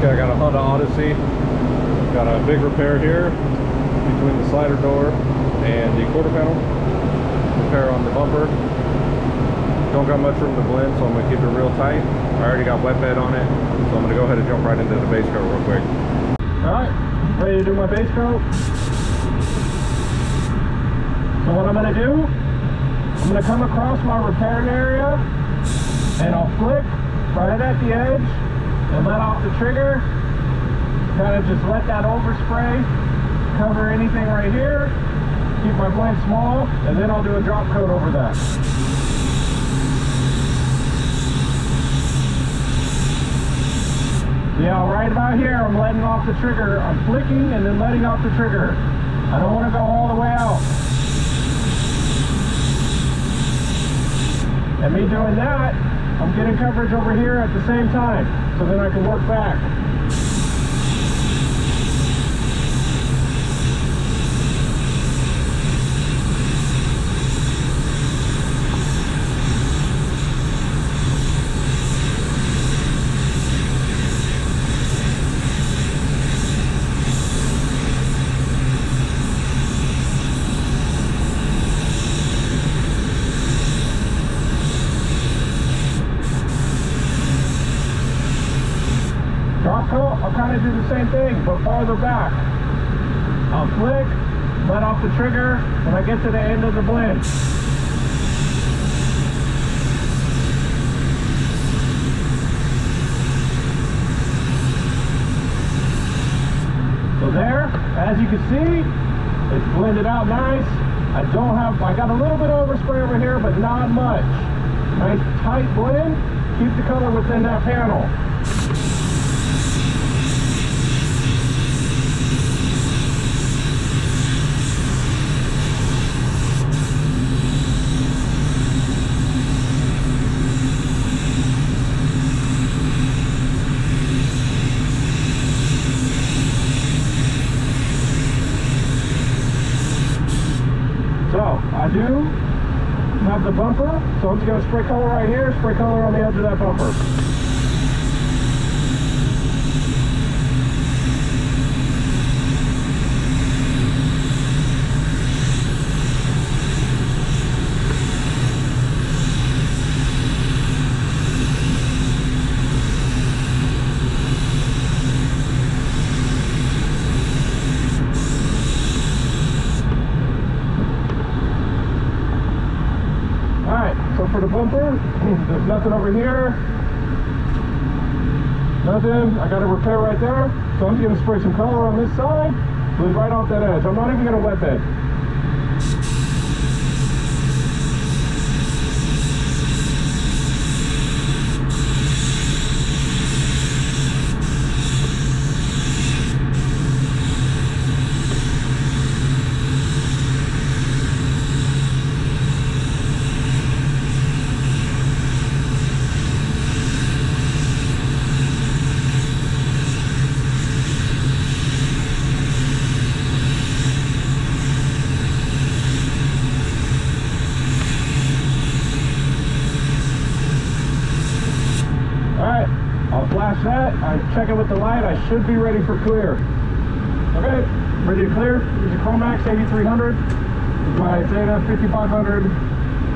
Okay, I got a Honda Odyssey. Got a big repair here between the slider door and the quarter panel. Repair on the bumper. Don't got much room to blend, so I'm gonna keep it real tight. I already got wet bed on it, so I'm gonna go ahead and jump right into the base coat real quick. All right, ready to do my base coat. So what I'm gonna do, I'm gonna come across my repaired area and I'll flick right at the edge and let off the trigger. Kind of just let that overspray cover anything right here. Keep my blade small and then I'll do a drop coat over that. Yeah, right about here, I'm letting off the trigger. I'm flicking and then letting off the trigger. I don't want to go all the way out. And me doing that, I'm getting coverage over here at the same time. So then I can work back. Drop kind of do the same thing, but farther back. I'll flick, let off the trigger when I get to the end of the blend. So there, as you can see, it's blended out nice. I don't have, I got a little bit of overspray over here, but not much. Nice tight blend, keep the color within that panel. So I do. Have the bumper, so I'm just gonna spray color right here, spray color on the edge of that bumper. Alright, so for the bumper, there's nothing over here. Nothing. I got a repair right there. So I'm just gonna spray some color on this side, bleed right off that edge. I'm not even gonna wet bed. Alright, That. I check it with the light. I should be ready for clear. Okay, ready to clear. Use a Cromax 8300. My SATA 5500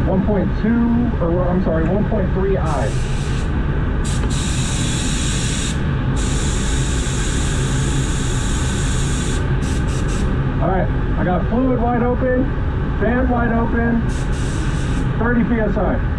1.2, or I'm sorry, 1.3i. Alright, I got fluid wide open, fan wide open, 30 psi.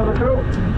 Another coat.